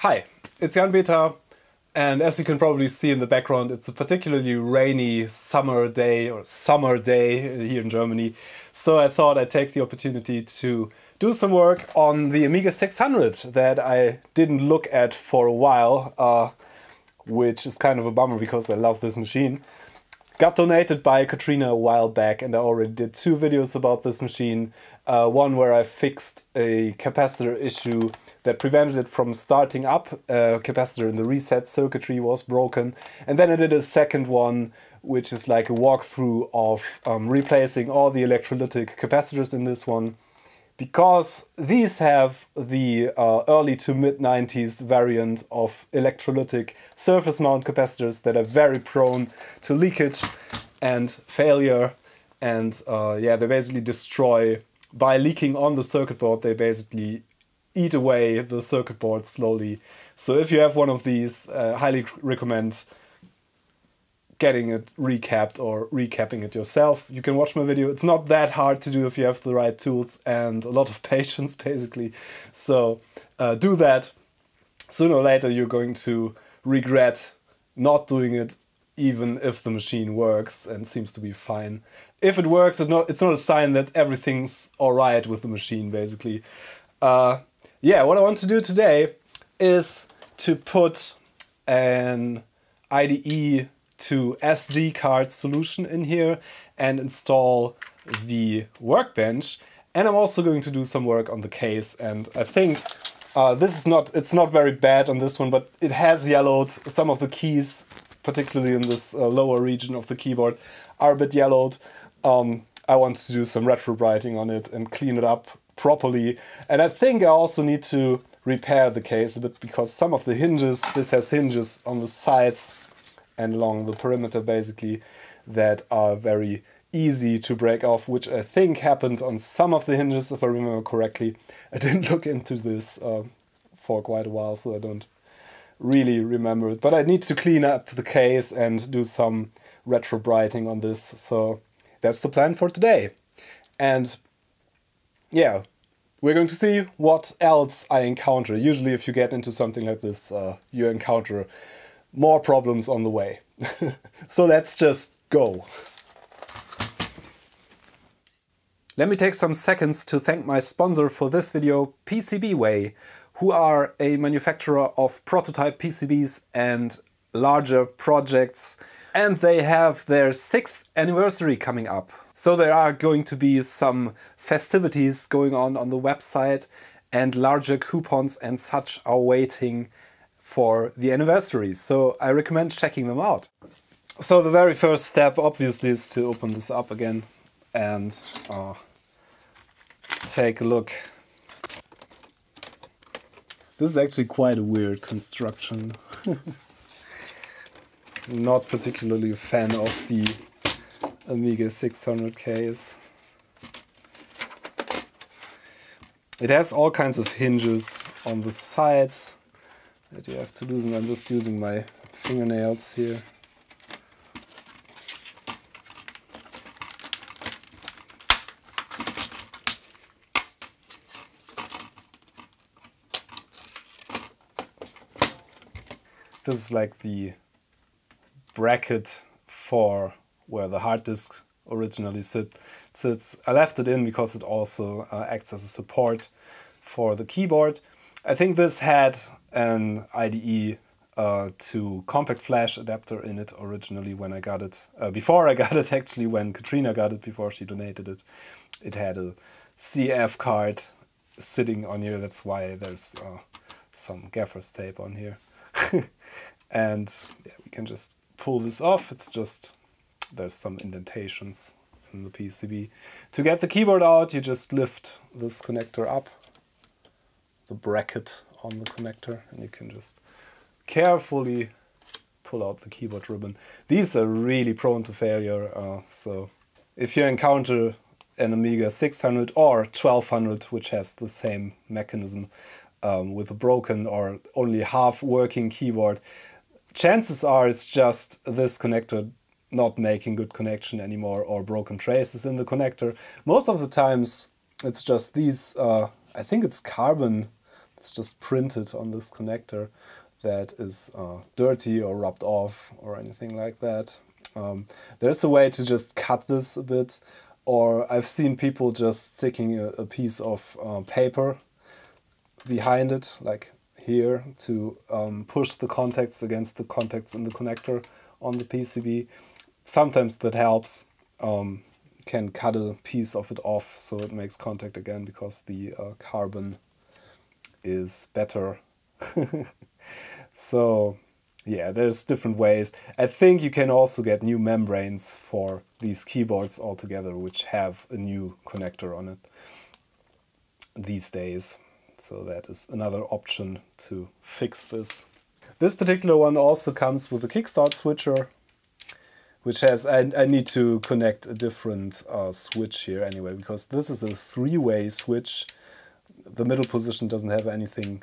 Hi, it's Jan Beta, and as you can probably see in the background, it's a particularly rainy summer day or summer day here in Germany. So I thought I'd take the opportunity to do some work on the Amiga 600 that I didn't look at for a while, uh, which is kind of a bummer because I love this machine. Got donated by Katrina a while back and I already did two videos about this machine. Uh, one where I fixed a capacitor issue that prevented it from starting up. A capacitor in the reset circuitry was broken. And then I did a second one which is like a walkthrough of um, replacing all the electrolytic capacitors in this one because these have the uh, early to mid 90s variant of electrolytic surface mount capacitors that are very prone to leakage and failure and uh, yeah they basically destroy by leaking on the circuit board they basically eat away the circuit board slowly so if you have one of these uh, highly recommend getting it recapped or recapping it yourself. You can watch my video. It's not that hard to do if you have the right tools and a lot of patience, basically. So uh, do that. Sooner or later, you're going to regret not doing it, even if the machine works and seems to be fine. If it works, it's not, it's not a sign that everything's all right with the machine, basically. Uh, yeah, what I want to do today is to put an IDE to SD card solution in here and install the workbench. And I'm also going to do some work on the case. And I think uh, this is not, it's not very bad on this one, but it has yellowed. Some of the keys, particularly in this uh, lower region of the keyboard, are a bit yellowed. Um, I want to do some retrobrighting on it and clean it up properly. And I think I also need to repair the case a bit because some of the hinges, this has hinges on the sides and along the perimeter basically that are very easy to break off, which I think happened on some of the hinges, if I remember correctly. I didn't look into this uh, for quite a while, so I don't really remember it. But I need to clean up the case and do some retrobrighting on this, so that's the plan for today. And yeah, we're going to see what else I encounter. Usually if you get into something like this, uh, you encounter more problems on the way. so let's just go. Let me take some seconds to thank my sponsor for this video, PCBWay, who are a manufacturer of prototype PCBs and larger projects. And they have their sixth anniversary coming up. So there are going to be some festivities going on on the website and larger coupons and such are waiting for the anniversary. So I recommend checking them out. So the very first step obviously is to open this up again and uh, take a look. This is actually quite a weird construction. Not particularly a fan of the Amiga 600 case. It has all kinds of hinges on the sides that you have to loosen. I'm just using my fingernails here. This is like the bracket for where the hard disk originally sit, sits. I left it in because it also uh, acts as a support for the keyboard. I think this had an IDE uh, to compact flash adapter in it originally when I got it. Uh, before I got it actually when Katrina got it before she donated it. It had a CF card sitting on here. That's why there's uh, some gaffer's tape on here. and yeah, we can just pull this off. It's just, there's some indentations in the PCB. To get the keyboard out, you just lift this connector up, the bracket on the connector and you can just carefully pull out the keyboard ribbon. These are really prone to failure, uh, so if you encounter an Amiga 600 or 1200 which has the same mechanism um, with a broken or only half working keyboard, chances are it's just this connector not making good connection anymore or broken traces in the connector. Most of the times it's just these, uh, I think it's carbon it's just printed on this connector that is uh, dirty or rubbed off or anything like that. Um, there's a way to just cut this a bit or I've seen people just sticking a, a piece of uh, paper behind it, like here, to um, push the contacts against the contacts in the connector on the PCB. Sometimes that helps. Um, can cut a piece of it off so it makes contact again because the uh, carbon is better. so yeah, there's different ways. I think you can also get new membranes for these keyboards altogether, which have a new connector on it these days. So that is another option to fix this. This particular one also comes with a kickstart switcher, which has, I, I need to connect a different uh, switch here anyway, because this is a three-way switch. The middle position doesn't have anything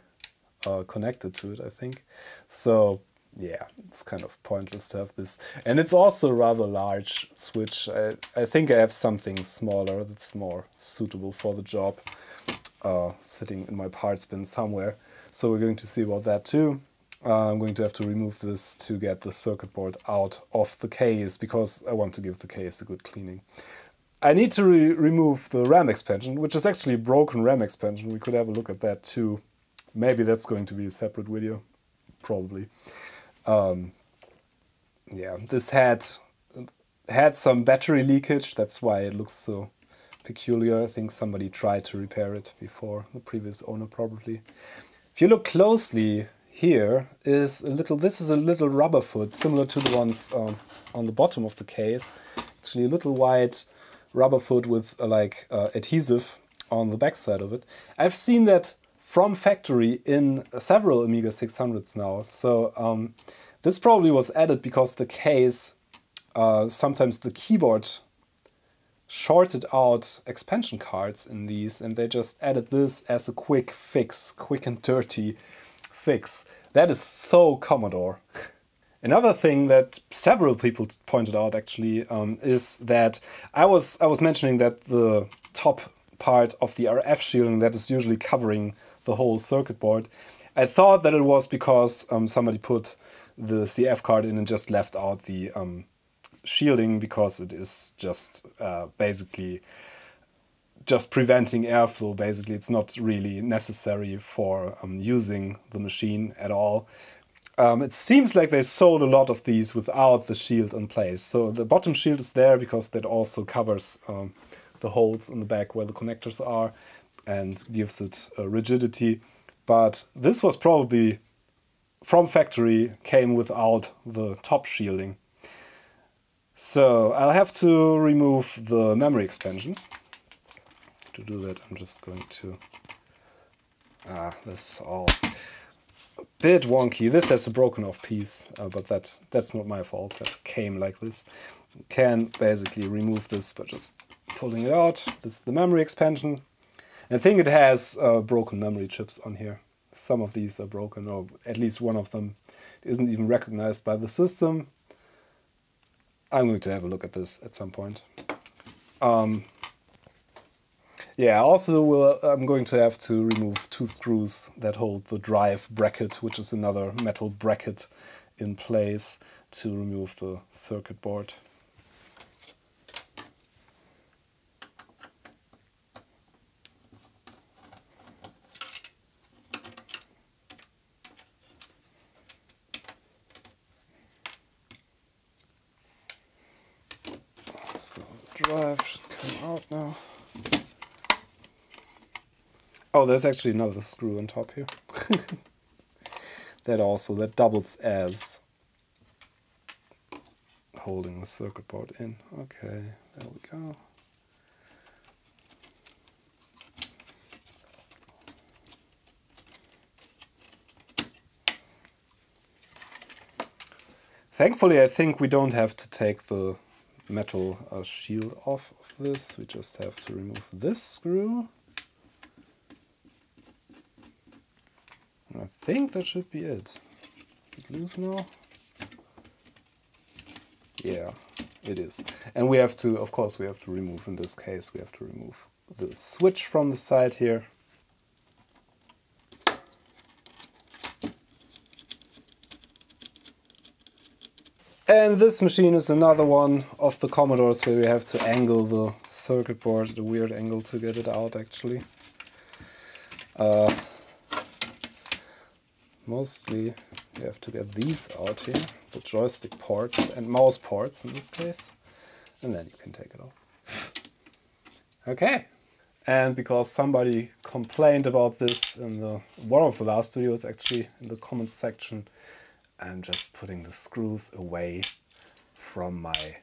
uh, connected to it, I think. So yeah, it's kind of pointless to have this. And it's also a rather large switch. I, I think I have something smaller that's more suitable for the job uh, sitting in my parts bin somewhere. So we're going to see about that too. Uh, I'm going to have to remove this to get the circuit board out of the case because I want to give the case a good cleaning. I need to re remove the RAM expansion, which is actually a broken RAM expansion. We could have a look at that too. Maybe that's going to be a separate video, probably. Um, yeah, this had had some battery leakage. That's why it looks so peculiar. I think somebody tried to repair it before, the previous owner probably. If you look closely, here is a little, this is a little rubber foot, similar to the ones um, on the bottom of the case. Actually a little white rubber foot with uh, like uh, adhesive on the back side of it. I've seen that from factory in several Amiga 600s now. So um, this probably was added because the case, uh, sometimes the keyboard shorted out expansion cards in these and they just added this as a quick fix, quick and dirty fix. That is so Commodore. Another thing that several people pointed out actually um, is that I was I was mentioning that the top part of the RF shielding that is usually covering the whole circuit board. I thought that it was because um, somebody put the CF card in and just left out the um, shielding because it is just uh, basically just preventing airflow basically it's not really necessary for um, using the machine at all um, it seems like they sold a lot of these without the shield in place so the bottom shield is there because that also covers um, the holes in the back where the connectors are and gives it rigidity. But this was probably from factory came without the top shielding. So I'll have to remove the memory expansion. To do that I'm just going to... Ah, this is all a bit wonky. This has a broken off piece, uh, but that that's not my fault. That came like this. Can basically remove this by just pulling it out. This is the memory expansion. I think it has uh, broken memory chips on here. Some of these are broken, or at least one of them isn't even recognized by the system. I'm going to have a look at this at some point. Um, yeah, also will, uh, I'm going to have to remove two screws that hold the drive bracket, which is another metal bracket in place to remove the circuit board. drive should come out now. Oh, there's actually another screw on top here. that also, that doubles as holding the circuit board in. Okay, there we go. Thankfully, I think we don't have to take the metal uh, shield off of this. We just have to remove this screw. I think that should be it. Is it loose now? Yeah, it is. And we have to, of course, we have to remove, in this case, we have to remove the switch from the side here. And this machine is another one of the Commodores where we have to angle the circuit board at a weird angle to get it out actually. Uh, mostly you have to get these out here, the joystick ports and mouse ports in this case, and then you can take it off. Okay, and because somebody complained about this in the one of the last videos actually in the comments section, I'm just putting the screws away from my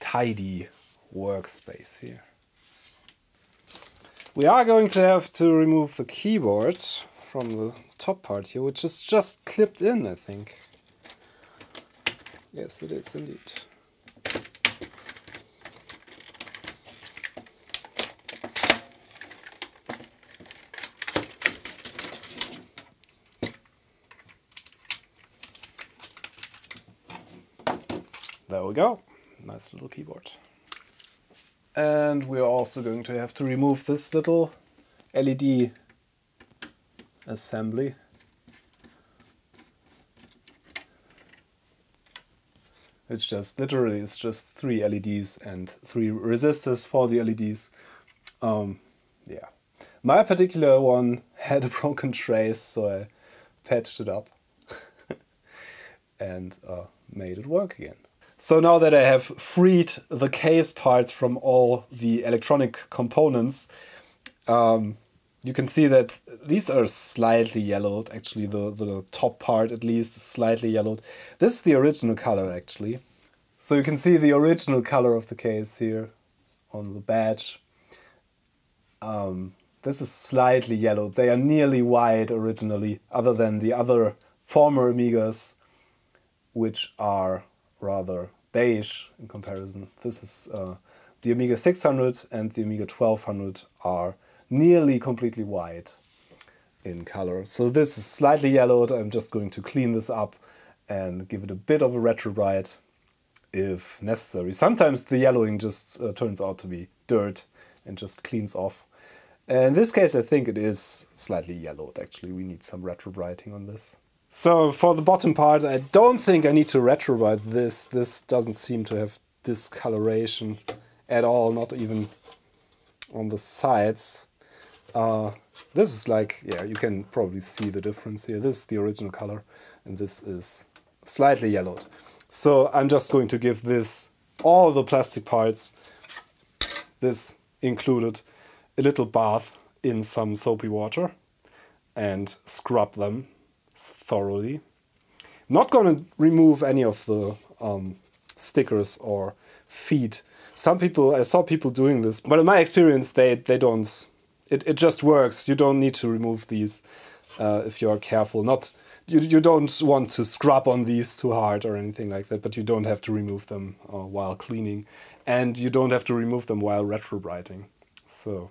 tidy workspace here. We are going to have to remove the keyboard from the top part here, which is just clipped in, I think. Yes, it is indeed. There we go. Nice little keyboard. And we're also going to have to remove this little LED assembly. It's just literally it's just three LEDs and three resistors for the LEDs. Um, yeah, my particular one had a broken trace, so I patched it up and uh, made it work again. So now that I have freed the case parts from all the electronic components, um, you can see that these are slightly yellowed. Actually, the, the top part at least is slightly yellowed. This is the original color actually. So you can see the original color of the case here on the badge. Um, this is slightly yellowed. They are nearly white originally, other than the other former Amigas, which are rather beige in comparison. This is uh, the Amiga 600 and the Amiga 1200 are nearly completely white in color. So this is slightly yellowed. I'm just going to clean this up and give it a bit of a retro bright if necessary. Sometimes the yellowing just uh, turns out to be dirt and just cleans off. In this case, I think it is slightly yellowed. Actually, we need some retro brighting on this. So for the bottom part, I don't think I need to retro bright this. This doesn't seem to have discoloration at all, not even on the sides. Uh, this is like, yeah, you can probably see the difference here. This is the original color, and this is slightly yellowed. So I'm just going to give this, all the plastic parts, this included, a little bath in some soapy water and scrub them thoroughly. Not going to remove any of the um, stickers or feet. Some people, I saw people doing this, but in my experience, they, they don't. It, it just works. You don't need to remove these uh, if you are careful. Not you, you don't want to scrub on these too hard or anything like that, but you don't have to remove them uh, while cleaning, and you don't have to remove them while retrobrighting. So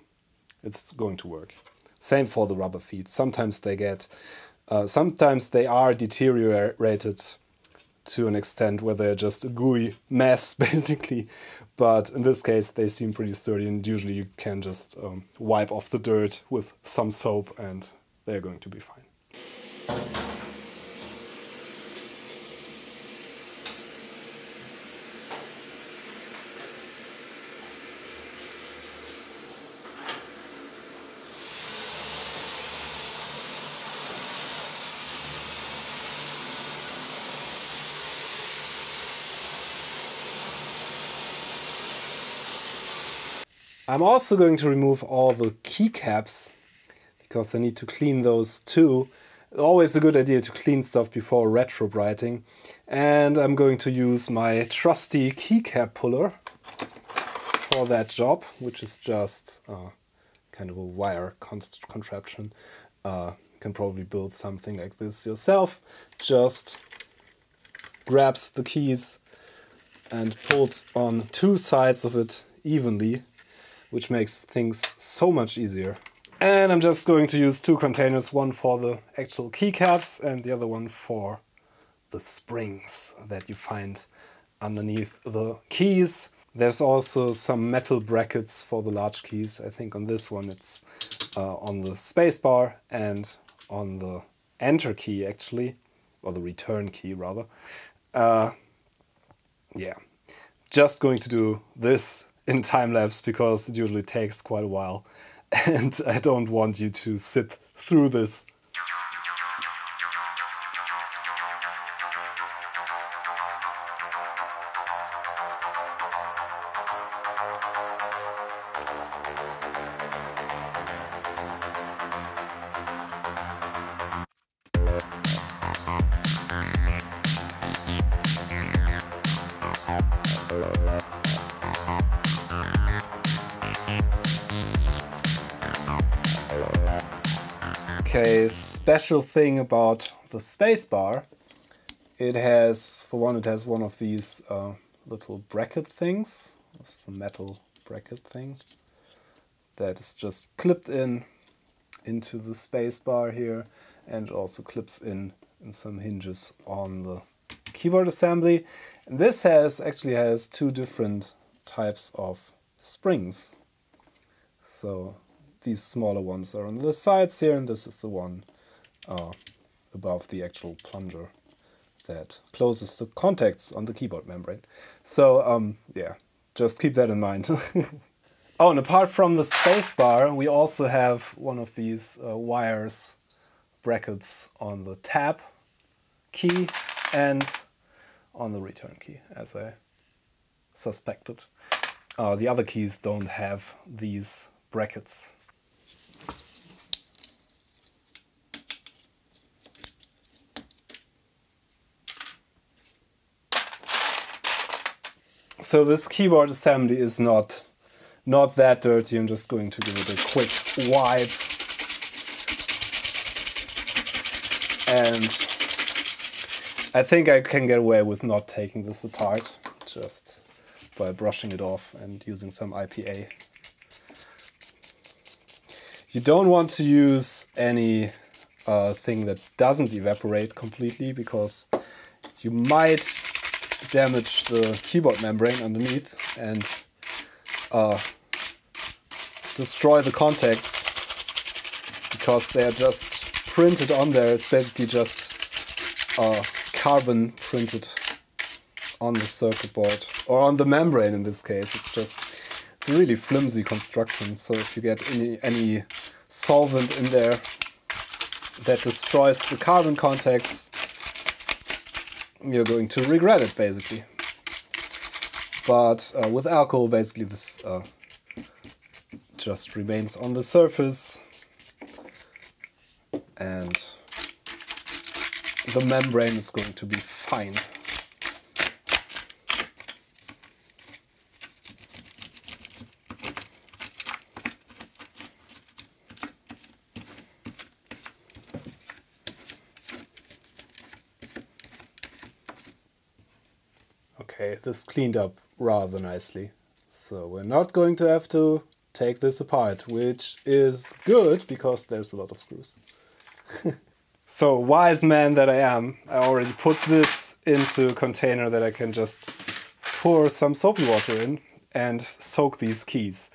it's going to work. Same for the rubber feet. Sometimes they get uh, sometimes they are deteriorated to an extent where they're just a gooey mess, basically. But in this case, they seem pretty sturdy, and usually you can just um, wipe off the dirt with some soap, and they're going to be fine. I'm also going to remove all the keycaps because I need to clean those too. Always a good idea to clean stuff before retro retrobrighting. And I'm going to use my trusty keycap puller for that job, which is just uh, kind of a wire contraption. Uh, you can probably build something like this yourself. Just grabs the keys and pulls on two sides of it evenly which makes things so much easier. And I'm just going to use two containers, one for the actual keycaps and the other one for the springs that you find underneath the keys. There's also some metal brackets for the large keys. I think on this one it's uh, on the spacebar and on the enter key actually, or the return key rather. Uh, yeah, just going to do this in time lapse because it usually takes quite a while and I don't want you to sit through this. Special thing about the spacebar, it has, for one, it has one of these uh, little bracket things. It's a metal bracket thing that is just clipped in into the spacebar here and also clips in in some hinges on the keyboard assembly. And this has actually has two different types of springs. So these smaller ones are on the sides here, and this is the one above the actual plunger that closes the contacts on the keyboard membrane. So um, yeah, just keep that in mind. oh, and apart from the spacebar, we also have one of these uh, wires brackets on the tab key and on the return key, as I suspected. Uh, the other keys don't have these brackets. So this keyboard assembly is not not that dirty. I'm just going to give it a quick wipe. And I think I can get away with not taking this apart just by brushing it off and using some IPA. You don't want to use any uh, thing that doesn't evaporate completely because you might damage the keyboard membrane underneath and uh, destroy the contacts because they are just printed on there. It's basically just uh, carbon printed on the circuit board or on the membrane in this case. It's just it's a really flimsy construction. So if you get any any solvent in there that destroys the carbon contacts, you're going to regret it basically. But uh, with alcohol, basically this uh, just remains on the surface and the membrane is going to be fine. This cleaned up rather nicely. So we're not going to have to take this apart, which is good because there's a lot of screws. so wise man that I am, I already put this into a container that I can just pour some soapy water in and soak these keys.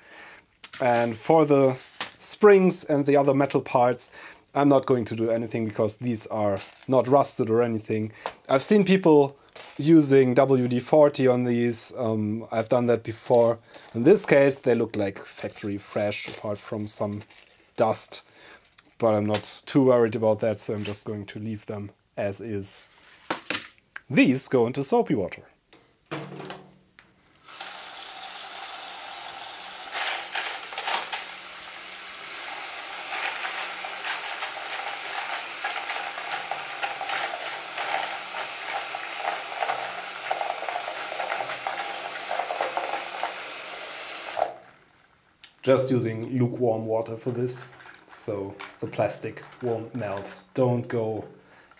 And for the springs and the other metal parts, I'm not going to do anything because these are not rusted or anything. I've seen people using WD-40 on these. Um, I've done that before. In this case, they look like factory fresh, apart from some dust. But I'm not too worried about that, so I'm just going to leave them as is. These go into soapy water. Just using lukewarm water for this so the plastic won't melt. Don't go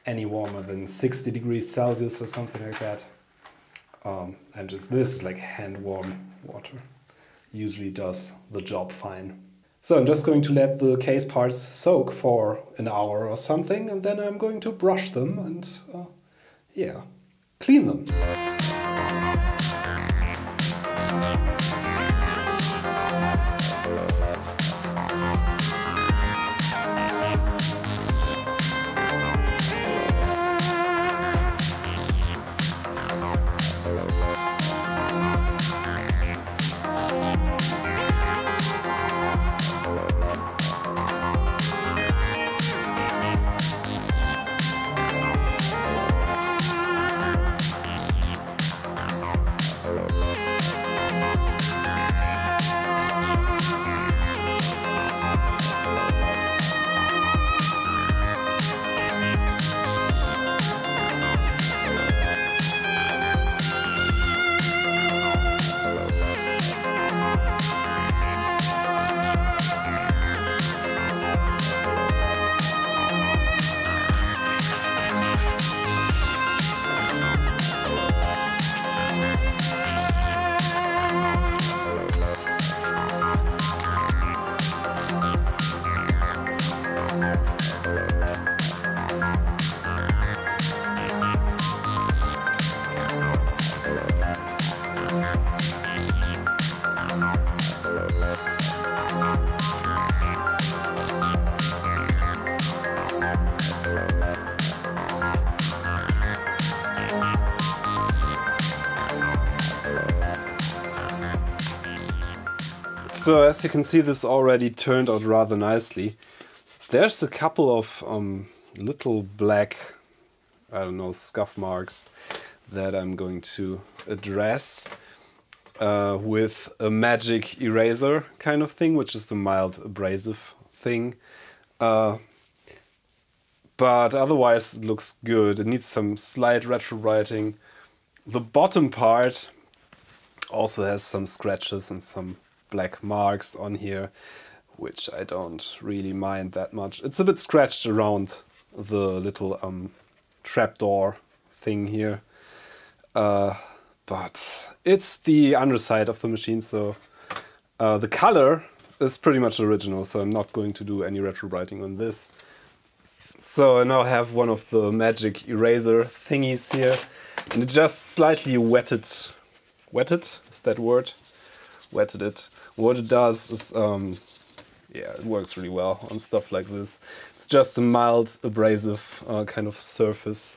any warmer than 60 degrees Celsius or something like that. Um, and just this like hand warm water usually does the job fine. So I'm just going to let the case parts soak for an hour or something and then I'm going to brush them and uh, yeah, clean them. So as you can see, this already turned out rather nicely. There's a couple of um, little black, I don't know, scuff marks that I'm going to address uh, with a magic eraser kind of thing, which is the mild abrasive thing. Uh, but otherwise it looks good. It needs some slight retro brighting. The bottom part also has some scratches and some black marks on here, which I don't really mind that much. It's a bit scratched around the little um, trapdoor thing here. Uh, but it's the underside of the machine, so uh, the color is pretty much original, so I'm not going to do any retro brighting on this. So I now have one of the magic eraser thingies here, and it just slightly wetted, wetted, is that word? Wetted it. What it does is, um, yeah, it works really well on stuff like this. It's just a mild abrasive uh, kind of surface.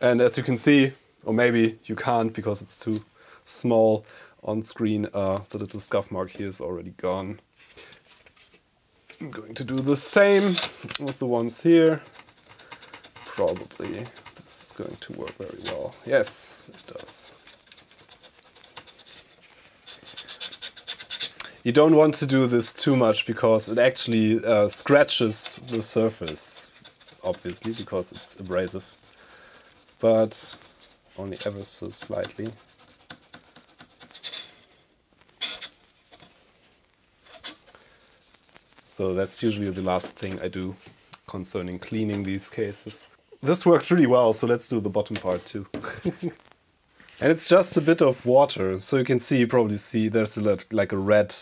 And as you can see, or maybe you can't because it's too small on screen, uh, the little scuff mark here is already gone. I'm going to do the same with the ones here. Probably this is going to work very well. Yes, it does. You don't want to do this too much because it actually uh, scratches the surface, obviously, because it's abrasive. But only ever so slightly. So that's usually the last thing I do concerning cleaning these cases. This works really well, so let's do the bottom part too. and it's just a bit of water, so you can see, you probably see there's a like a red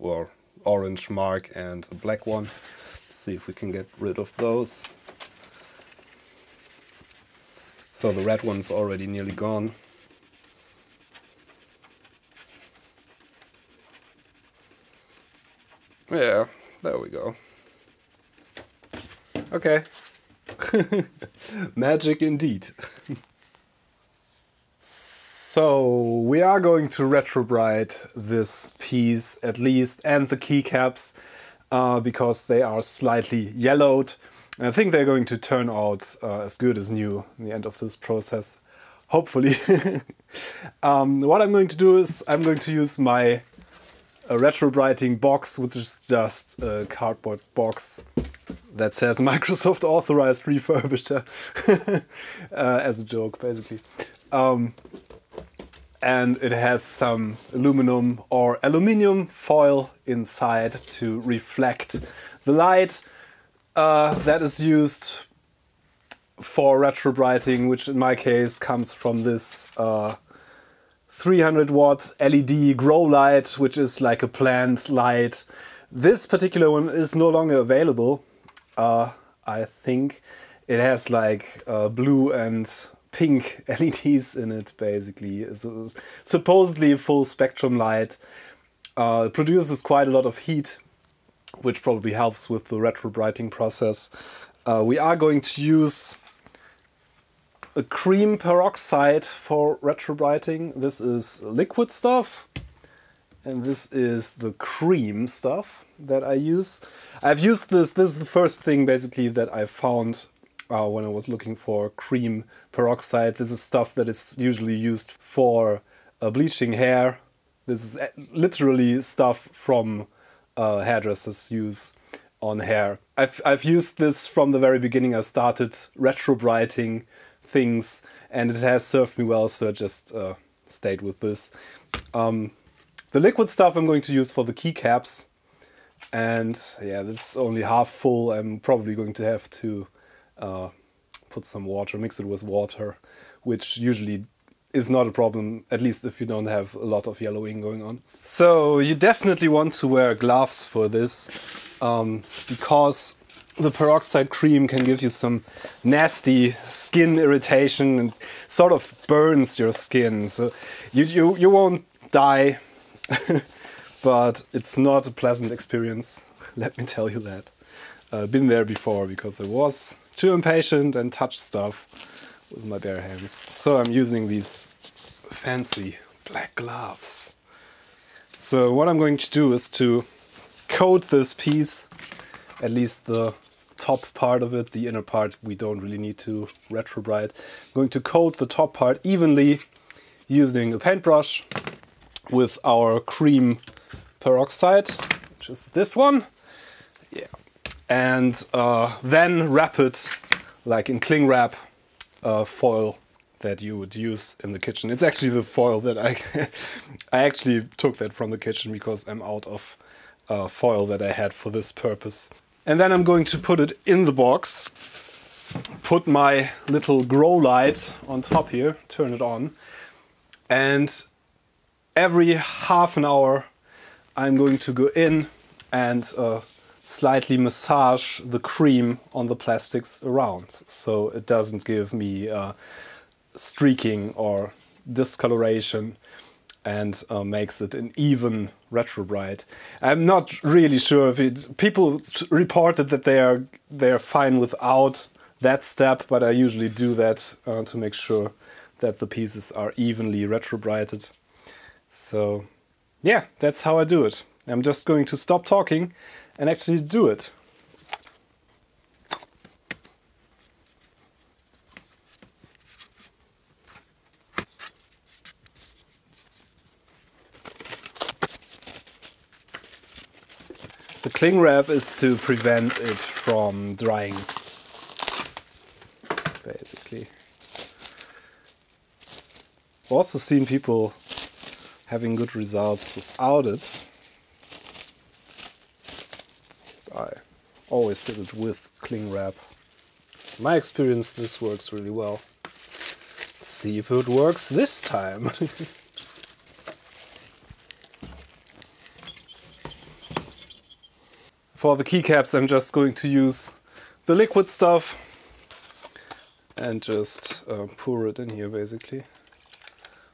or orange mark and a black one. Let's see if we can get rid of those. So the red one's already nearly gone. Yeah, there we go. Okay. Magic indeed. so we are going to retrobrite this piece at least and the keycaps uh, because they are slightly yellowed. And I think they're going to turn out uh, as good as new in the end of this process. Hopefully. um, what I'm going to do is I'm going to use my a retrobriting box, which is just a cardboard box that says Microsoft authorized refurbisher uh, as a joke, basically. Um, and it has some aluminum or aluminium foil inside to reflect the light uh, that is used for retro retrobriting, which in my case comes from this uh, 300 watt LED grow light, which is like a plant light. This particular one is no longer available. Uh, I think it has like uh, blue and pink LEDs in it, basically. It's supposedly full spectrum light. Uh, it produces quite a lot of heat, which probably helps with the retrobriting process. Uh, we are going to use a cream peroxide for retrobriting. This is liquid stuff. And this is the cream stuff that I use. I've used this, this is the first thing basically that I found uh, when I was looking for cream peroxide. This is stuff that is usually used for uh, bleaching hair. This is uh, literally stuff from uh, hairdressers use on hair. I've, I've used this from the very beginning. I started retrobriting things, and it has served me well, so I just uh, stayed with this. Um, the liquid stuff I'm going to use for the keycaps, and yeah, this is only half full. I'm probably going to have to uh, put some water, mix it with water, which usually is not a problem, at least if you don't have a lot of yellowing going on. So you definitely want to wear gloves for this, um, because the peroxide cream can give you some nasty skin irritation and sort of burns your skin. So you, you, you won't die, but it's not a pleasant experience. Let me tell you that. Uh, been there before because I was too impatient and touched stuff with my bare hands. So I'm using these fancy black gloves. So what I'm going to do is to coat this piece, at least the top part of it, the inner part we don't really need to retrobrite. I'm going to coat the top part evenly using a paintbrush with our cream peroxide, which is this one. Yeah. And uh, then wrap it like in cling wrap uh, foil that you would use in the kitchen. It's actually the foil that I I actually took that from the kitchen because I'm out of uh, foil that I had for this purpose. And then I'm going to put it in the box, put my little grow light on top here, turn it on, and every half an hour I'm going to go in and uh, slightly massage the cream on the plastics around so it doesn't give me uh, streaking or discoloration and uh, makes it an even retro bright. I'm not really sure if it. People reported that they are they are fine without that step, but I usually do that uh, to make sure that the pieces are evenly retro brighted. So, yeah, that's how I do it. I'm just going to stop talking and actually do it. The cling wrap is to prevent it from drying, basically. Also seen people having good results without it. I always did it with cling wrap. In my experience, this works really well. Let's see if it works this time. For the keycaps I'm just going to use the liquid stuff and just uh, pour it in here basically.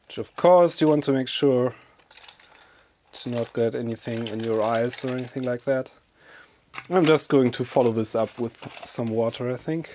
Which of course you want to make sure to not get anything in your eyes or anything like that. I'm just going to follow this up with some water I think.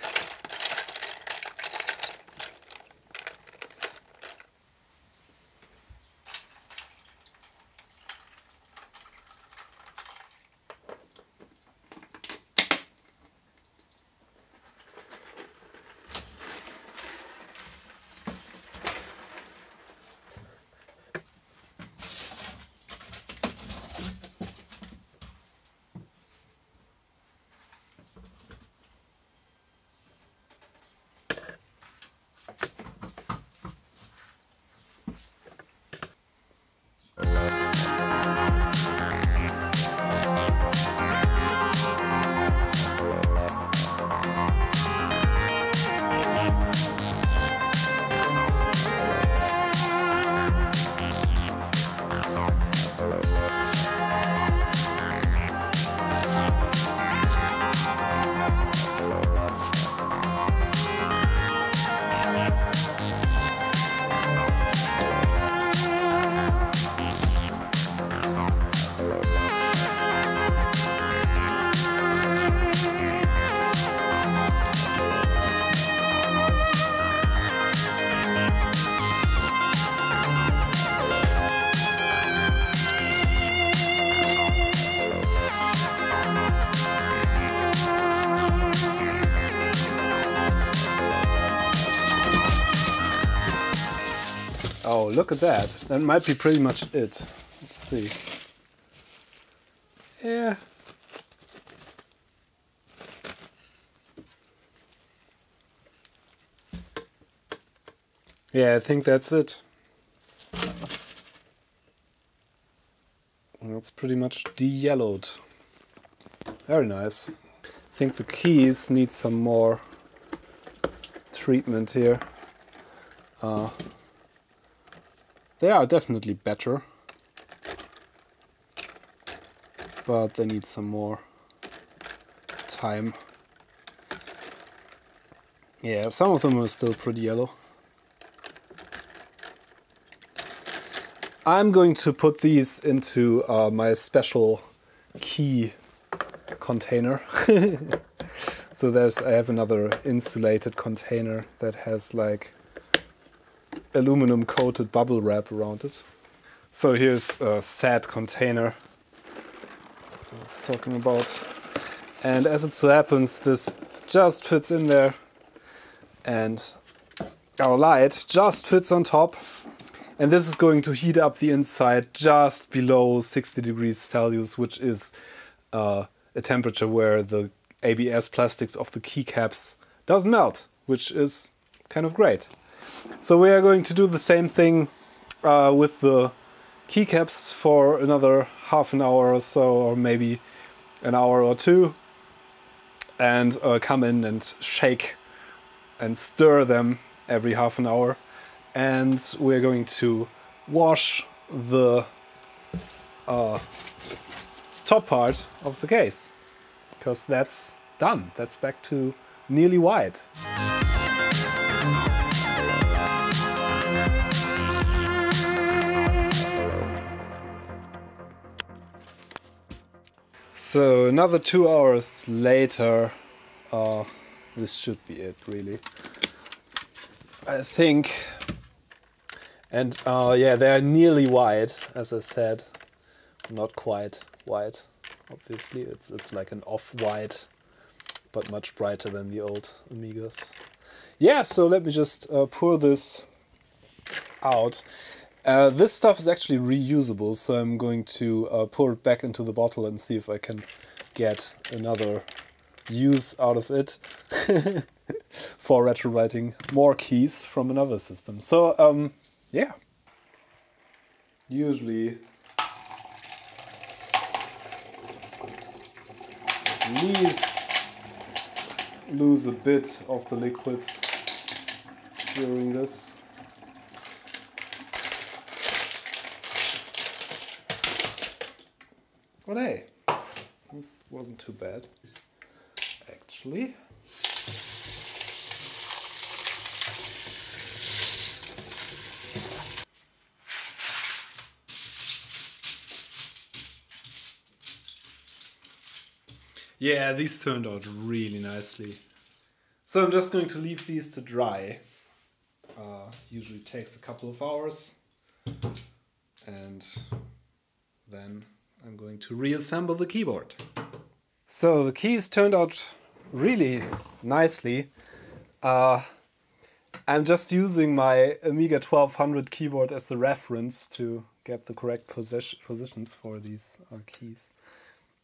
Look at that. That might be pretty much it. Let's see. Yeah. Yeah, I think that's it. That's pretty much de-yellowed. Very nice. I think the keys need some more treatment here. Uh, they are definitely better. But they need some more time. Yeah, some of them are still pretty yellow. I'm going to put these into uh, my special key container. so there's I have another insulated container that has like aluminum coated bubble wrap around it. So here's a sad container I was talking about. And as it so happens, this just fits in there and our light just fits on top. And this is going to heat up the inside just below 60 degrees Celsius, which is uh, a temperature where the ABS plastics of the keycaps doesn't melt, which is kind of great. So we are going to do the same thing uh, with the keycaps for another half an hour or so, or maybe an hour or two, and uh, come in and shake and stir them every half an hour. And we're going to wash the uh, top part of the case because that's done. That's back to nearly white. So another two hours later, uh, this should be it really. I think, and uh, yeah, they are nearly white, as I said, not quite white. Obviously, it's it's like an off-white, but much brighter than the old Amigas. Yeah, so let me just uh, pour this out. Uh, this stuff is actually reusable, so I'm going to uh, pour it back into the bottle and see if I can get another use out of it for retrobrighting more keys from another system. So, um, yeah. Usually, at least lose a bit of the liquid during this. But hey, this wasn't too bad, actually. Yeah, these turned out really nicely. So I'm just going to leave these to dry. Uh, usually takes a couple of hours. And then I'm going to reassemble the keyboard. So the keys turned out really nicely. Uh, I'm just using my Amiga 1200 keyboard as a reference to get the correct position, positions for these uh, keys.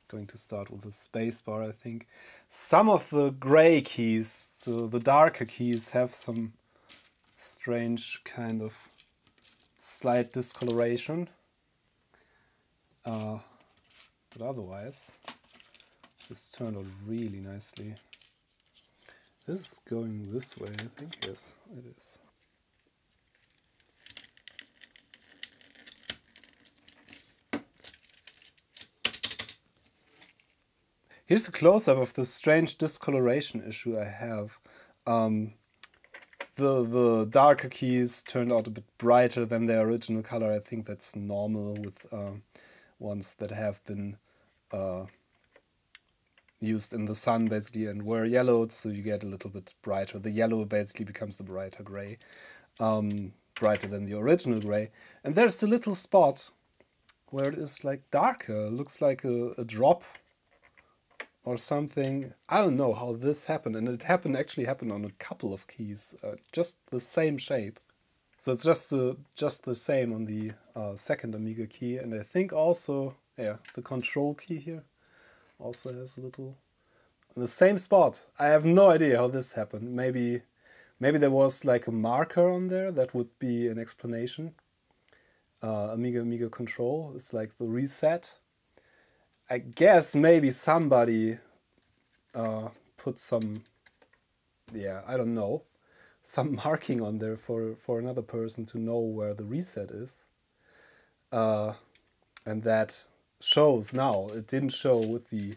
Going to start with the spacebar, I think. Some of the gray keys, so the darker keys, have some strange kind of slight discoloration. Uh, but otherwise, this turned out really nicely. This is going this way, I think. Yes, it is. Here's a close-up of the strange discoloration issue I have. Um, the the darker keys turned out a bit brighter than their original color. I think that's normal with um, ones that have been uh, used in the sun basically and were yellowed so you get a little bit brighter. The yellow basically becomes the brighter gray, um, brighter than the original gray. And there's a little spot where it is like darker, looks like a, a drop or something. I don't know how this happened and it happened actually happened on a couple of keys, uh, just the same shape. So it's just the, just the same on the uh, second Amiga key and I think also, yeah, the control key here also has a little, the same spot. I have no idea how this happened. Maybe, maybe there was like a marker on there that would be an explanation. Uh, Amiga Amiga control is like the reset. I guess maybe somebody uh, put some, yeah, I don't know, some marking on there for, for another person to know where the reset is. Uh, and that shows now. It didn't show with the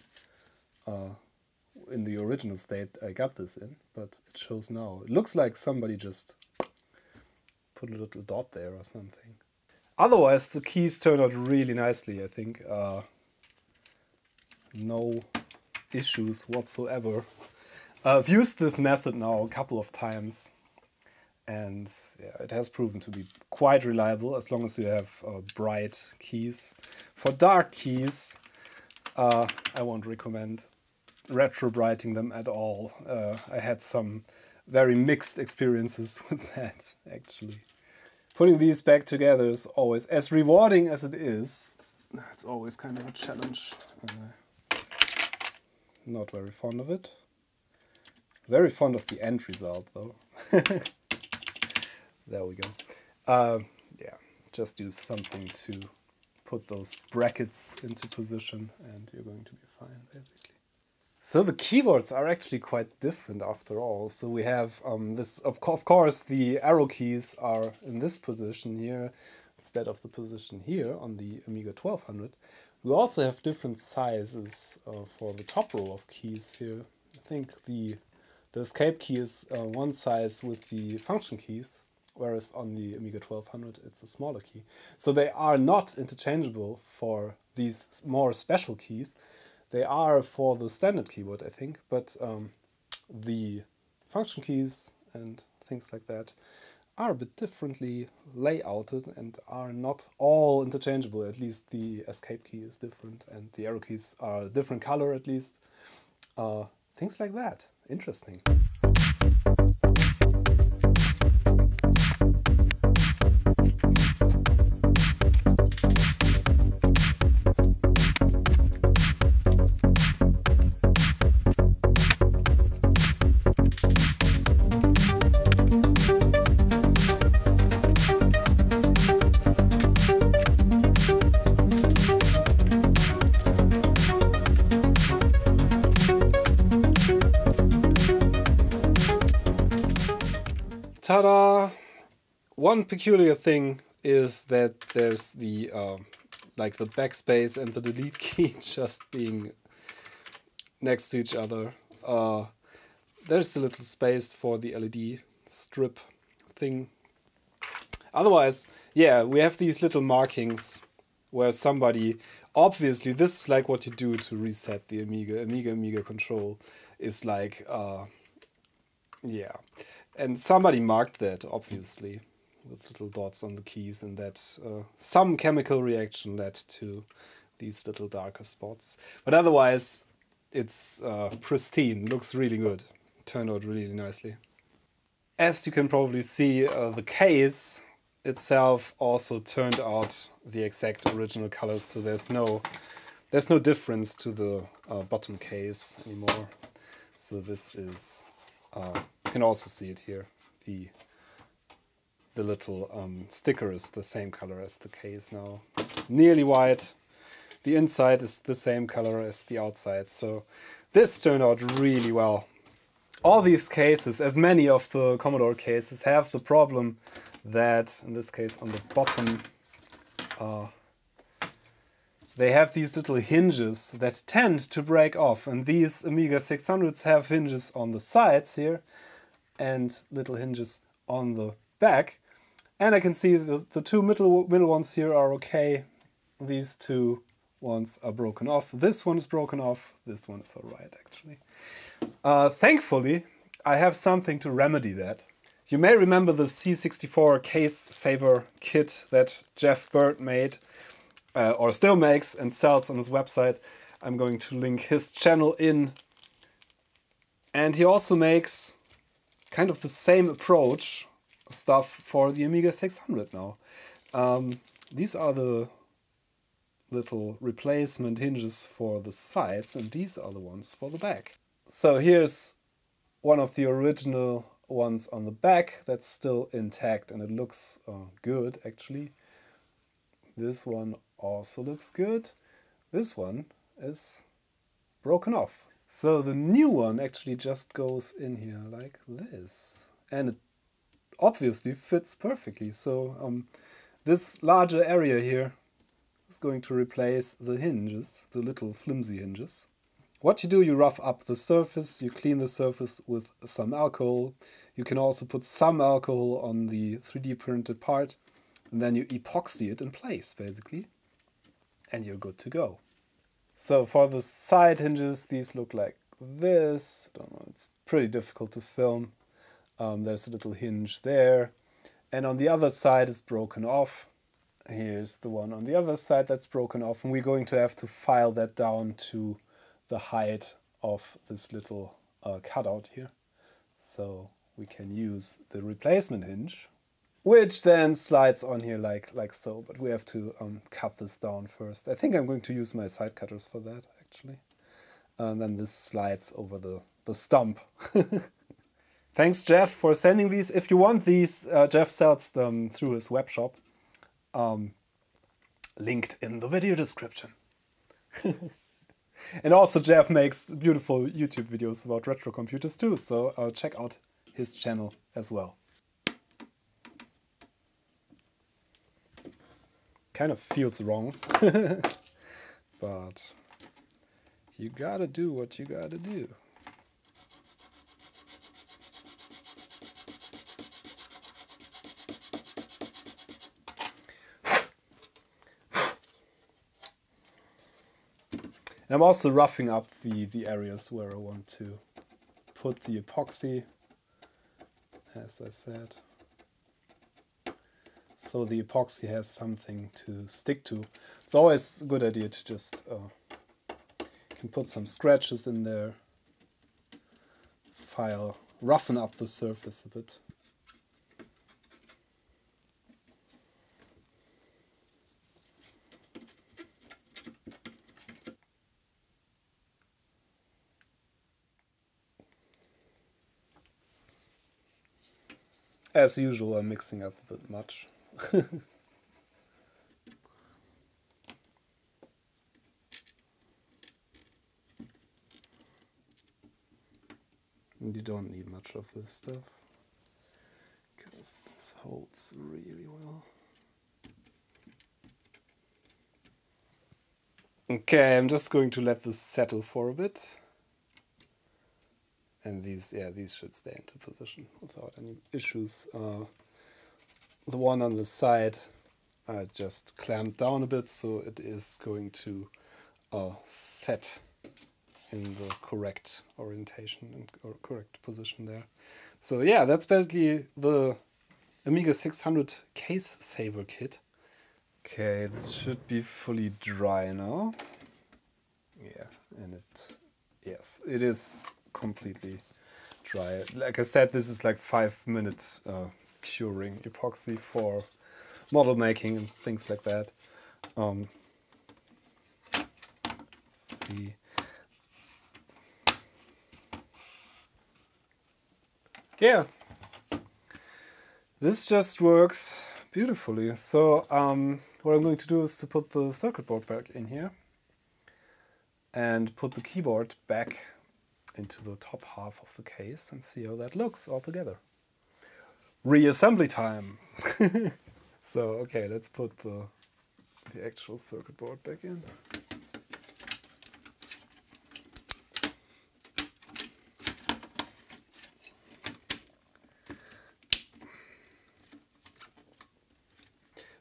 uh, in the original state I got this in, but it shows now. It looks like somebody just put a little dot there or something. Otherwise, the keys turned out really nicely, I think. Uh, no issues whatsoever. I've used this method now a couple of times and yeah, it has proven to be quite reliable as long as you have uh, bright keys. For dark keys, uh, I won't recommend retro brighting them at all. Uh, I had some very mixed experiences with that actually. Putting these back together is always as rewarding as it is. It's always kind of a challenge. Uh, not very fond of it. Very fond of the end result though. there we go. Uh, yeah, just use something to put those brackets into position and you're going to be fine basically. So the keyboards are actually quite different after all. So we have um, this, of, of course, the arrow keys are in this position here instead of the position here on the Amiga 1200. We also have different sizes uh, for the top row of keys here. I think the the escape key is uh, one size with the function keys, whereas on the Amiga 1200 it's a smaller key. So they are not interchangeable for these more special keys. They are for the standard keyboard, I think, but um, the function keys and things like that are a bit differently layouted and are not all interchangeable. At least the escape key is different and the arrow keys are a different color at least. Uh, things like that. Interesting. One peculiar thing is that there's the uh, like the backspace and the delete key just being next to each other. Uh, there's a little space for the LED strip thing. Otherwise, yeah, we have these little markings where somebody obviously this is like what you do to reset the Amiga. Amiga Amiga control is like uh, yeah and somebody marked that obviously with little dots on the keys and that uh, some chemical reaction led to these little darker spots but otherwise it's uh, pristine looks really good turned out really nicely as you can probably see uh, the case itself also turned out the exact original colors so there's no there's no difference to the uh, bottom case anymore so this is uh, you can also see it here. The the little um, sticker is the same color as the case now. Nearly white. The inside is the same color as the outside. So this turned out really well. All these cases, as many of the Commodore cases, have the problem that, in this case on the bottom, uh, they have these little hinges that tend to break off. And these Amiga 600s have hinges on the sides here and little hinges on the back. And I can see the, the two middle, middle ones here are okay. These two ones are broken off. This one is broken off. This one is alright, actually. Uh, thankfully, I have something to remedy that. You may remember the C64 case saver kit that Jeff Birt made, uh, or still makes and sells on his website. I'm going to link his channel in. And he also makes kind of the same approach stuff for the Amiga 600 now. Um, these are the little replacement hinges for the sides and these are the ones for the back. So here's one of the original ones on the back that's still intact and it looks uh, good actually. This one also looks good. This one is broken off. So the new one actually just goes in here like this. And it obviously fits perfectly. So um, this larger area here is going to replace the hinges, the little flimsy hinges. What you do, you rough up the surface, you clean the surface with some alcohol. You can also put some alcohol on the 3D printed part and then you epoxy it in place basically and you're good to go. So for the side hinges, these look like this. I don't know, it's pretty difficult to film. Um, there's a little hinge there. And on the other side is broken off. Here's the one on the other side that's broken off. And we're going to have to file that down to the height of this little uh, cutout here. So we can use the replacement hinge, which then slides on here like, like so. But we have to um, cut this down first. I think I'm going to use my side cutters for that, actually. And then this slides over the, the stump. Thanks, Jeff, for sending these. If you want these, uh, Jeff sells them through his web shop. Um, linked in the video description. and also, Jeff makes beautiful YouTube videos about retro computers too, so uh, check out his channel as well. Kind of feels wrong, but you gotta do what you gotta do. And I'm also roughing up the, the areas where I want to put the epoxy, as I said. So the epoxy has something to stick to. It's always a good idea to just uh, can put some scratches in there, file, roughen up the surface a bit. As usual, I'm mixing up a bit much. you don't need much of this stuff because this holds really well. Okay, I'm just going to let this settle for a bit and these yeah these should stay into position without any issues. Uh, the one on the side I just clamped down a bit so it is going to uh, set in the correct orientation and or correct position there. So yeah that's basically the Amiga 600 case saver kit. Okay this should be fully dry now. Yeah and it yes it is completely dry. Like I said, this is like five minutes uh, curing epoxy for model making and things like that. Um, see. Yeah, this just works beautifully. So um, what I'm going to do is to put the circuit board back in here and put the keyboard back into the top half of the case and see how that looks all together. Reassembly time! so, okay, let's put the, the actual circuit board back in.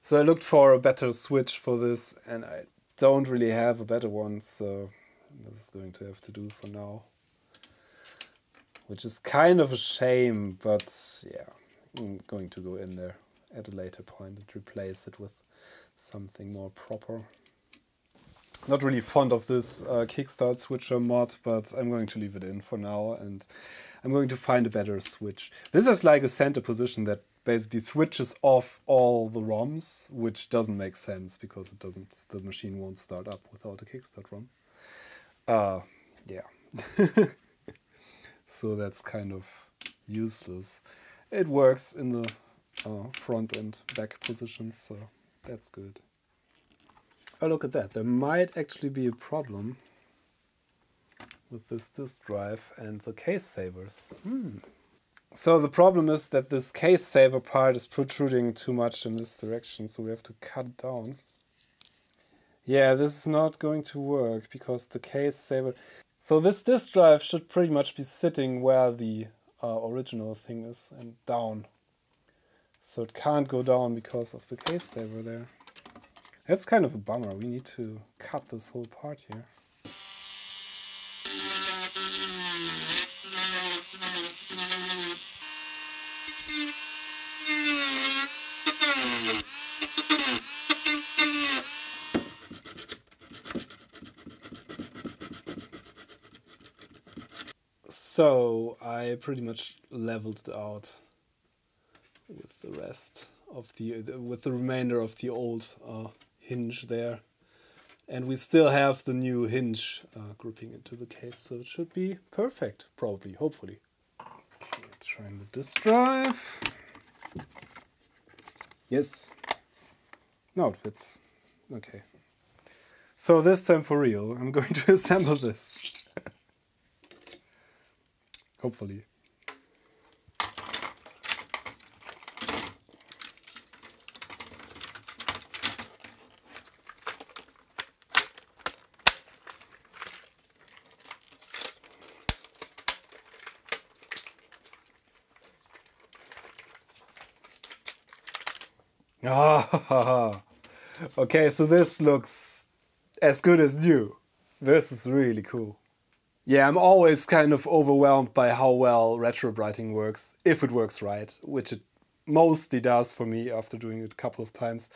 So I looked for a better switch for this and I don't really have a better one, so this is going to have to do for now which is kind of a shame, but yeah, I'm going to go in there at a later point and replace it with something more proper. Not really fond of this uh, Kickstart switcher mod, but I'm going to leave it in for now and I'm going to find a better switch. This is like a center position that basically switches off all the ROMs, which doesn't make sense because it doesn't, the machine won't start up without a Kickstart ROM. Uh, yeah. so that's kind of useless. It works in the uh, front and back positions, so that's good. Oh, look at that. There might actually be a problem with this disk drive and the case savers. Hmm. So the problem is that this case saver part is protruding too much in this direction, so we have to cut down. Yeah, this is not going to work because the case saver... So this disk drive should pretty much be sitting where the uh, original thing is and down. So it can't go down because of the case saver there. That's kind of a bummer. We need to cut this whole part here. So I pretty much leveled it out with the rest of the with the remainder of the old uh, hinge there, and we still have the new hinge uh, grouping into the case, so it should be perfect, probably, hopefully. Okay, trying with this drive. Yes. Now it fits. Okay. So this time for real, I'm going to assemble this. Hopefully. Ah, okay, so this looks as good as new. This is really cool. Yeah, I'm always kind of overwhelmed by how well retrobrighting works, if it works right, which it mostly does for me after doing it a couple of times.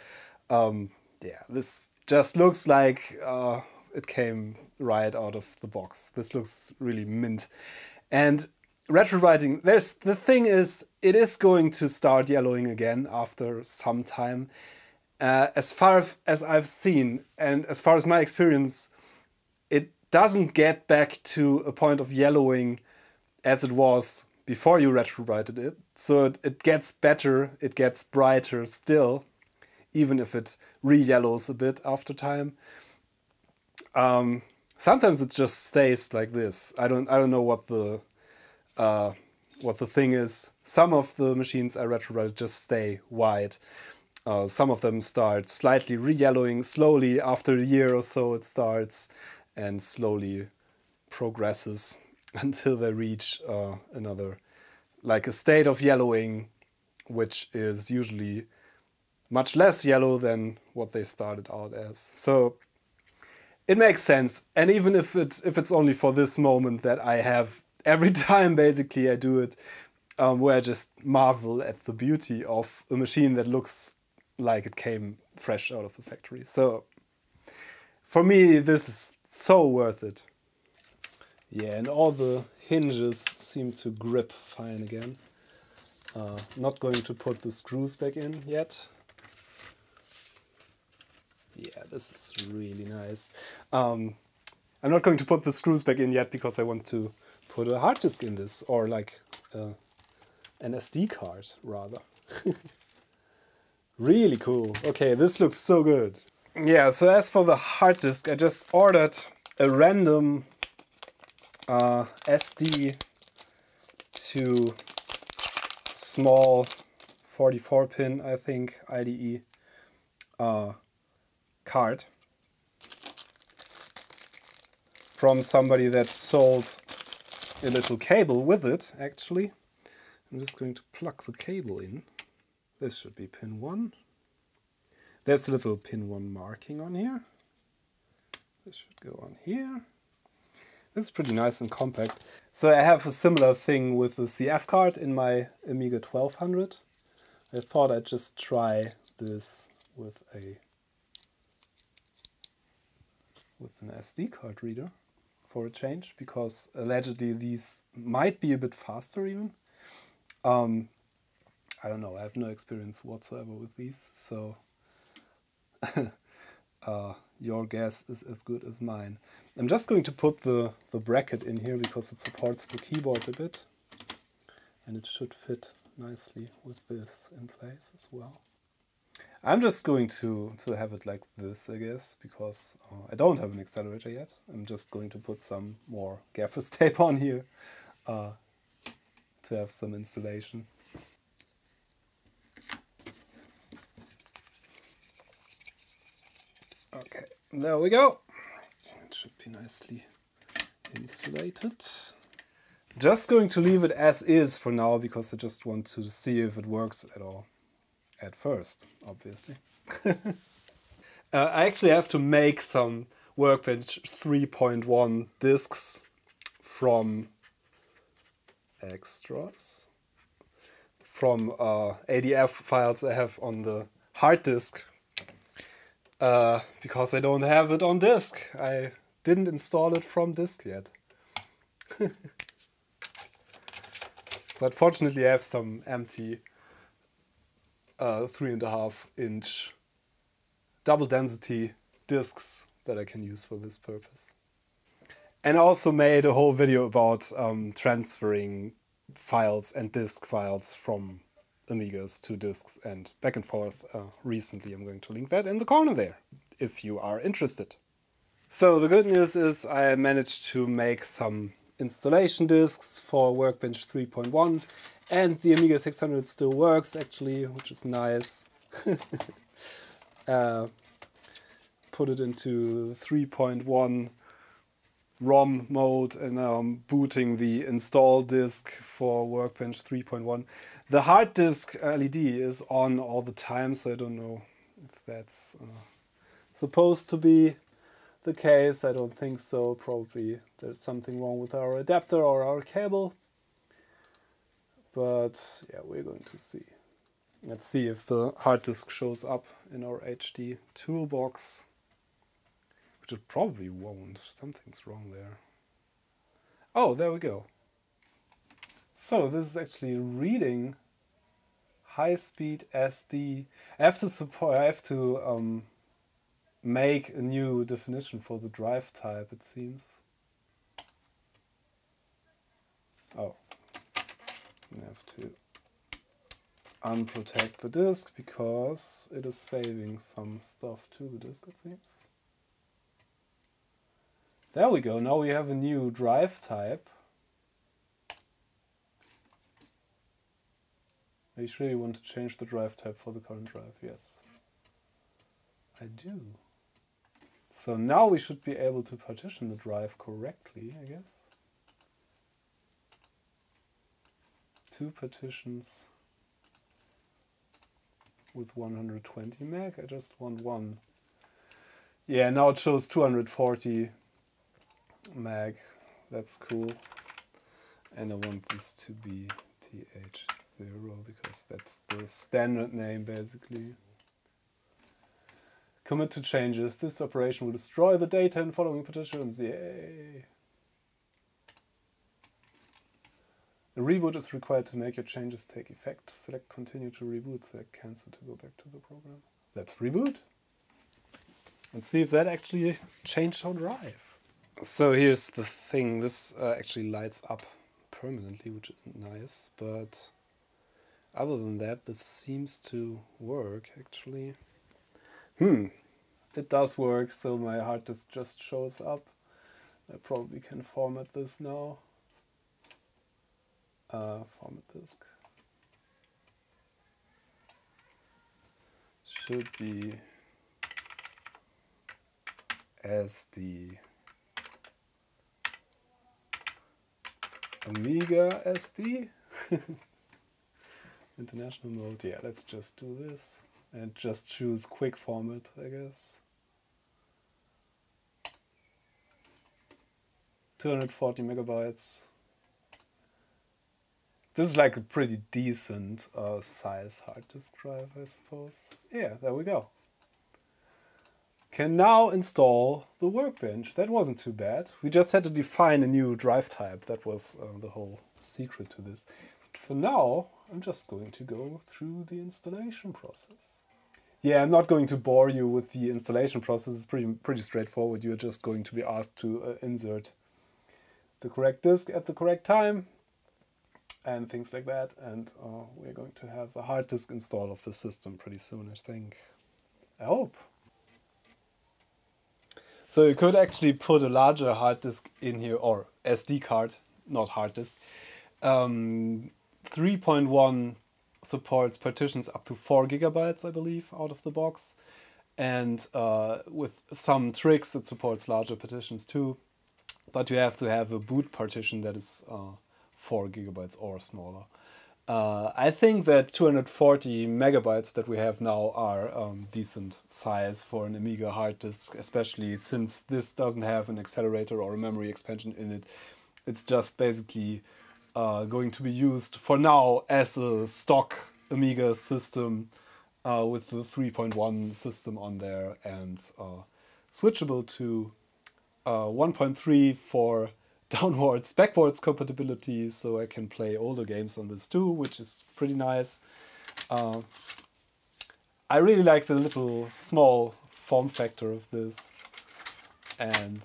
Um, yeah, this just looks like uh, it came right out of the box. This looks really mint. And retrobrighting, there's the thing is, it is going to start yellowing again after some time. Uh, as far as I've seen, and as far as my experience, doesn't get back to a point of yellowing as it was before you retrobrighted it. So it, it gets better, it gets brighter still, even if it re-yellows a bit after time. Um, sometimes it just stays like this. I don't I don't know what the uh, what the thing is. Some of the machines I retrobrighted just stay white. Uh, some of them start slightly re-yellowing slowly after a year or so it starts and slowly progresses until they reach uh, another like a state of yellowing which is usually much less yellow than what they started out as. So it makes sense and even if it if it's only for this moment that I have every time basically I do it um, where I just marvel at the beauty of a machine that looks like it came fresh out of the factory. So for me, this is so worth it. Yeah, and all the hinges seem to grip fine again. Uh, not going to put the screws back in yet. Yeah, this is really nice. Um, I'm not going to put the screws back in yet because I want to put a hard disk in this or like uh, an SD card rather. really cool. Okay, this looks so good. Yeah, so as for the hard disk, I just ordered a random uh, SD to small 44 pin, I think, IDE uh, card from somebody that sold a little cable with it, actually. I'm just going to plug the cable in. This should be pin 1. There's a little pin 1 marking on here. This should go on here. This is pretty nice and compact. So I have a similar thing with the CF card in my Amiga 1200. I thought I'd just try this with a with an SD card reader for a change because allegedly these might be a bit faster even. Um, I don't know, I have no experience whatsoever with these, so uh, your guess is as good as mine. I'm just going to put the, the bracket in here because it supports the keyboard a bit and it should fit nicely with this in place as well. I'm just going to, to have it like this, I guess, because uh, I don't have an accelerator yet. I'm just going to put some more gaffer's tape on here uh, to have some installation. Okay, there we go. It should be nicely insulated. Just going to leave it as is for now because I just want to see if it works at all at first, obviously. uh, I actually have to make some Workbench 3.1 disks from extras, from uh, ADF files I have on the hard disk, uh, because I don't have it on disk. I didn't install it from disk yet. But fortunately, I have some empty uh, three and a half inch double density discs that I can use for this purpose. And I also made a whole video about um, transferring files and disk files from Amigas to disks and back and forth uh, recently. I'm going to link that in the corner there if you are interested. So the good news is I managed to make some installation disks for Workbench 3.1 and the Amiga 600 still works actually, which is nice. uh, put it into 3.1 ROM mode and now I'm booting the install disk for Workbench 3.1. The hard disk LED is on all the time, so I don't know if that's uh, supposed to be the case. I don't think so. Probably there's something wrong with our adapter or our cable. But yeah, we're going to see. Let's see if the hard disk shows up in our HD toolbox. Which it probably won't. Something's wrong there. Oh, there we go. So this is actually reading high-speed SD. I have to support. I have to um, make a new definition for the drive type. It seems. Oh, I have to unprotect the disk because it is saving some stuff to the disk. It seems. There we go, now we have a new drive type. Sure you want to change the drive type for the current drive? Yes. I do. So now we should be able to partition the drive correctly, I guess. Two partitions with 120 meg. I just want one. Yeah, now it shows 240 meg. That's cool. And I want this to be DH0 because that's the standard name basically. Commit to changes. This operation will destroy the data in following partitions. Yay! A reboot is required to make your changes take effect. Select continue to reboot, select cancel to go back to the program. Let's reboot. And see if that actually changed our drive. So here's the thing, this uh, actually lights up permanently, which isn't nice, but other than that, this seems to work actually. Hmm, it does work, so my hard disk just shows up. I probably can format this now. Uh, format disk. Should be SD Amiga SD. International mode, yeah, let's just do this. And just choose quick format, I guess. 240 megabytes. This is like a pretty decent uh, size hard disk drive, I suppose. Yeah, there we go can now install the workbench. That wasn't too bad. We just had to define a new drive type. That was uh, the whole secret to this. For now, I'm just going to go through the installation process. Yeah, I'm not going to bore you with the installation process. It's pretty, pretty straightforward. You're just going to be asked to uh, insert the correct disk at the correct time and things like that. And uh, we're going to have a hard disk install of the system pretty soon, I think. I hope. So you could actually put a larger hard disk in here, or SD card, not hard disk. Um, 3.1 supports partitions up to 4 gigabytes, I believe, out of the box. And uh, with some tricks, it supports larger partitions too. But you have to have a boot partition that is uh, 4 gigabytes or smaller. Uh, I think that 240 megabytes that we have now are um, decent size for an Amiga hard disk, especially since this doesn't have an accelerator or a memory expansion in it. It's just basically uh, going to be used for now as a stock Amiga system uh, with the 3.1 system on there and uh, switchable to uh, 1.3 for downwards, backwards compatibility, so I can play older games on this too, which is pretty nice. Uh, I really like the little small form factor of this, and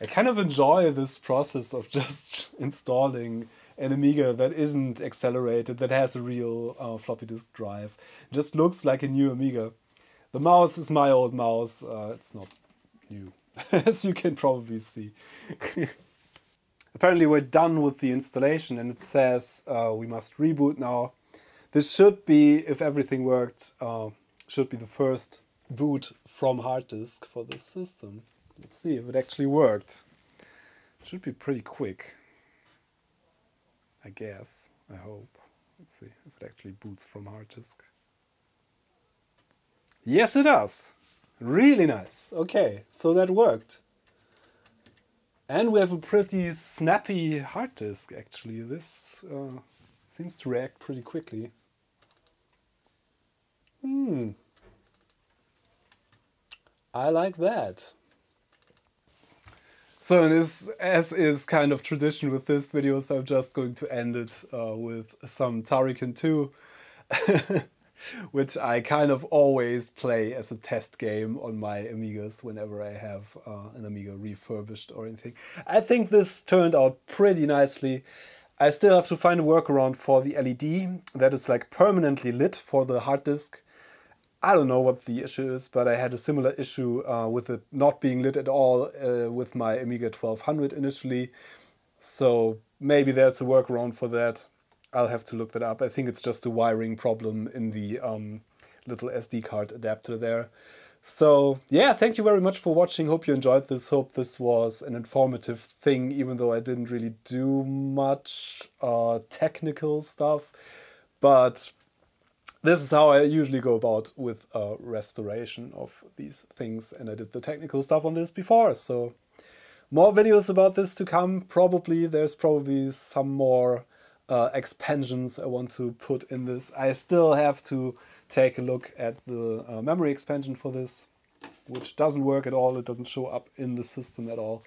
I kind of enjoy this process of just installing an Amiga that isn't accelerated, that has a real uh, floppy disk drive. Just looks like a new Amiga. The mouse is my old mouse. Uh, it's not new, as you can probably see. Apparently we're done with the installation and it says uh, we must reboot now. This should be, if everything worked, uh, should be the first boot from hard disk for this system. Let's see if it actually worked. Should be pretty quick. I guess. I hope. Let's see if it actually boots from hard disk. Yes, it does. Really nice. Okay, so that worked. And we have a pretty snappy hard disk, actually. This uh, seems to react pretty quickly. Hmm. I like that. So this, as is kind of tradition with this video, so I'm just going to end it uh, with some Turrican 2, which I kind of always play as a test game on my Amigas whenever I have uh, an Amiga refurbished or anything. I think this turned out pretty nicely. I still have to find a workaround for the LED that is like permanently lit for the hard disk. I don't know what the issue is, but I had a similar issue uh, with it not being lit at all uh, with my Amiga 1200 initially. So maybe there's a workaround for that. I'll have to look that up. I think it's just a wiring problem in the um, little SD card adapter there. So yeah, thank you very much for watching. Hope you enjoyed this. Hope this was an informative thing, even though I didn't really do much uh, technical stuff. But this is how I usually go about with a restoration of these things and I did the technical stuff on this before so more videos about this to come. Probably there's probably some more uh, expansions I want to put in this. I still have to take a look at the uh, memory expansion for this which doesn't work at all. It doesn't show up in the system at all.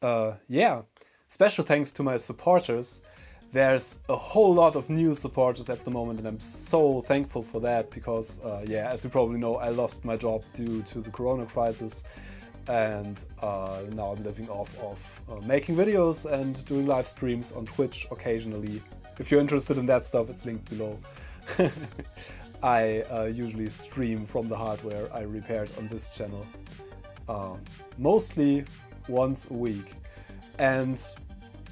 Uh, yeah. Special thanks to my supporters there's a whole lot of new supporters at the moment and I'm so thankful for that because uh, yeah as you probably know I lost my job due to the corona crisis and uh, now I'm living off of uh, making videos and doing live streams on Twitch occasionally. If you're interested in that stuff it's linked below. I uh, usually stream from the hardware I repaired on this channel uh, mostly once a week and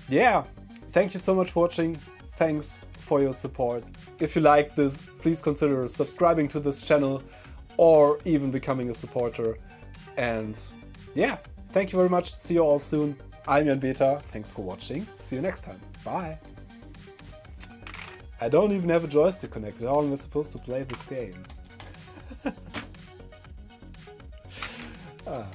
yeah Thank you so much for watching. Thanks for your support. If you like this, please consider subscribing to this channel or even becoming a supporter. And yeah, thank you very much. See you all soon. I'm Jan Beta. Thanks for watching. See you next time. Bye. I don't even have a joystick connected. How am I supposed to play this game? ah.